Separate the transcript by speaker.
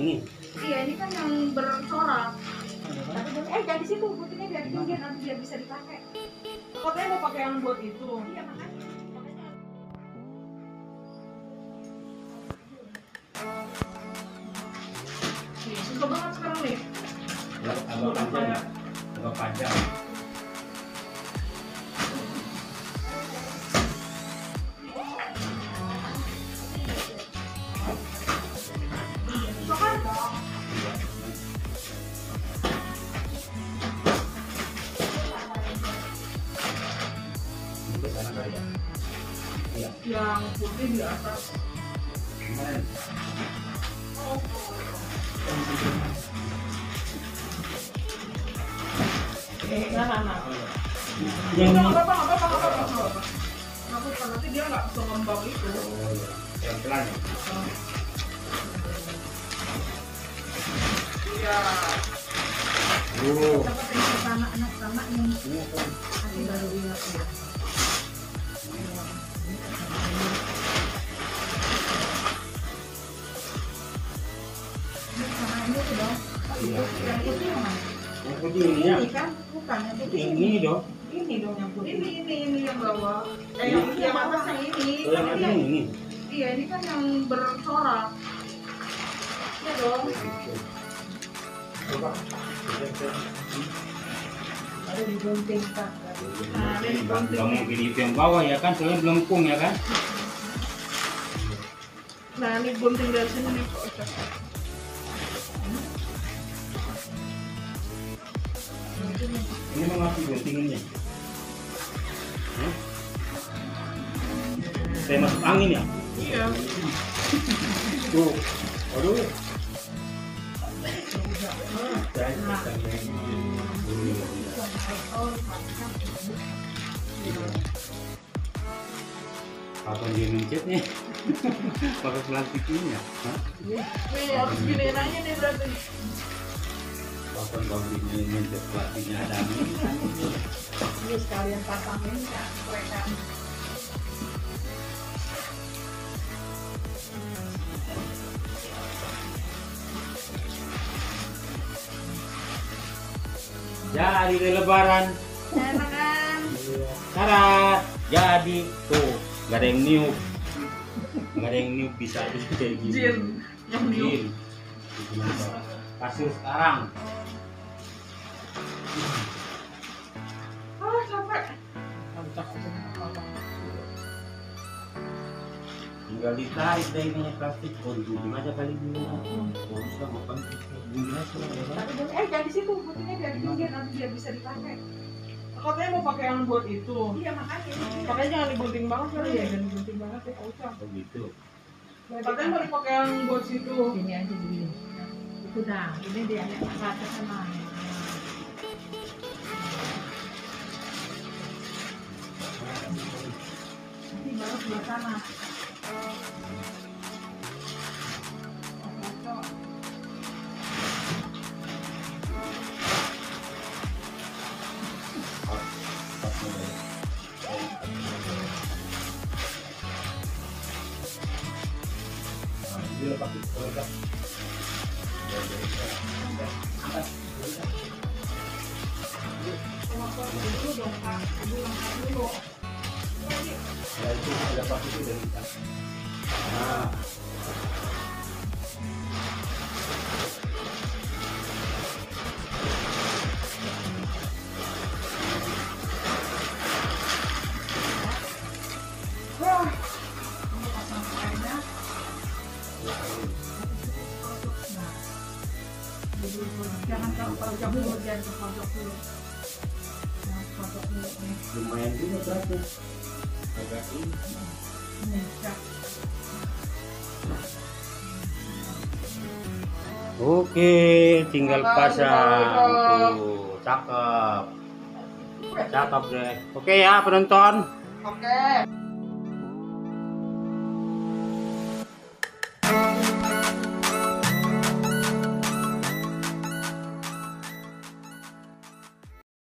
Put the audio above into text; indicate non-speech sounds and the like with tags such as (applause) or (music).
Speaker 1: ini
Speaker 2: iya ini kan yang bersorak.
Speaker 1: tapi
Speaker 3: eh jadi situ butiknya biar tinggi nanti biar bisa dipakai
Speaker 2: katanya mau pakai yang buat itu
Speaker 3: iya makanya
Speaker 2: iya, Suka banget sekarang nih.
Speaker 1: Ya, agak panjang. Agak panjang. Ya iya
Speaker 2: Yang putih di atas.
Speaker 1: kemarin
Speaker 3: Eh, nah, nah, nah.
Speaker 1: yang Nggak
Speaker 2: apa-apa, nggak apa-apa, apa-apa, apa-apa, nanti dia nggak sengembang itu.
Speaker 1: ya
Speaker 2: Iya.
Speaker 1: oh
Speaker 3: dapat yang pertama anak pertama yang
Speaker 1: nanti
Speaker 3: baru dia iya
Speaker 1: Yang putih ini ya Ini
Speaker 3: kan bukan yang putih ini
Speaker 1: dong
Speaker 3: Ini dong yang putih. Ini,
Speaker 2: ini, ini yang bawah. Eh, yang, yang atas
Speaker 4: ini.
Speaker 1: oh
Speaker 4: Iya, ini kan yang
Speaker 2: bercorak. Iya dong.
Speaker 3: Ada di gunting pak.
Speaker 1: Nah, ini dibanting. Bang mungkin itu yang bawah ya kan soalnya belengkung ya kan
Speaker 2: Nah, ini gunting dari sini nih Pak Ustaz.
Speaker 1: ini mau ngasih guntingannya Hah?
Speaker 3: saya masuk
Speaker 1: angin ya Iya. tuh aduh Kapan dia mencetnya? (laughs) Pakai plastik ini ya?
Speaker 3: Nih,
Speaker 2: harus gini aja nih berarti.
Speaker 1: Kapan kau beli mencet plastiknya ada angin?
Speaker 3: Ini sekalian pasangin ya mereka.
Speaker 1: Jadi deh lebaran? Syarat Jadi tuh Gak ada yang niup Gak ada yang niup bisa kayak gini Jin.
Speaker 2: Yang. Jin.
Speaker 1: Kasur sekarang tinggal ditarik deh ininya plastik oh digulung aja kali dulu
Speaker 3: oh
Speaker 1: bisa makan gulung aja ya kan?
Speaker 3: Tapi eh jangan di situ, putihnya dari pinggir nanti dia bisa dipakai.
Speaker 2: Katanya mau pakai yang buat itu.
Speaker 3: Iya makanya. Makanya
Speaker 2: jangan digunting banget kali ya, jangan digunting banget ya, Ustaz.
Speaker 1: oh gitu
Speaker 3: Katanya mau
Speaker 2: dipakai yang buat situ.
Speaker 3: Ini aja begini. Itu dah, ini dia yang rata sama. Nanti baru sebelah sana.
Speaker 2: Dulu dong, Kak. Dulu dulu.
Speaker 1: Ya itu ada plastik itu dari kita. Nah,
Speaker 3: jangan kalau pojok dulu, jangan ke nih.
Speaker 1: lumayan juga berarti. Oke, tinggal pasang tuh, cakep, cakep deh. Oke ya penonton,
Speaker 2: oke.